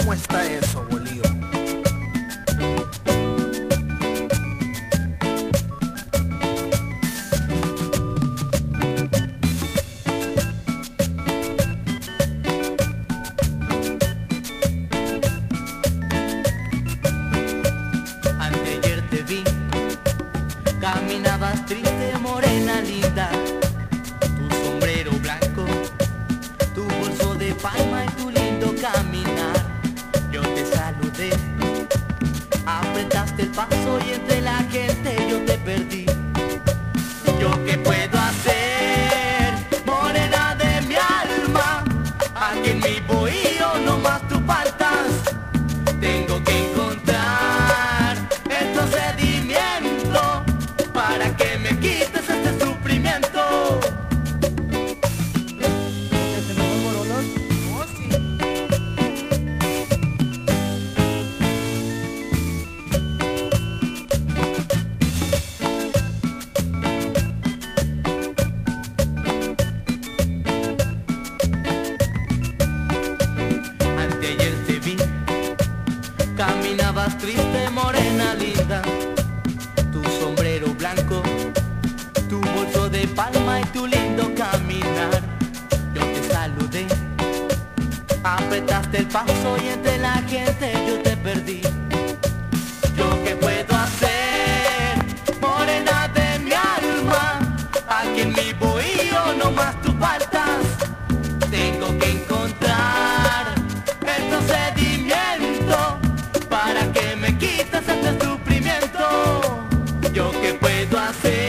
¿Cómo está eso, Bolívar? Anteayer te vi caminar. paso y entre la gente tu lindo caminar, yo te saludé. Apretaste el paso y entre la gente yo te perdí. Yo qué puedo hacer, morena de mi alma, aquí en mi bohío nomás tú faltas. Tengo que encontrar el procedimiento para que me quites este sufrimiento. Yo qué puedo hacer.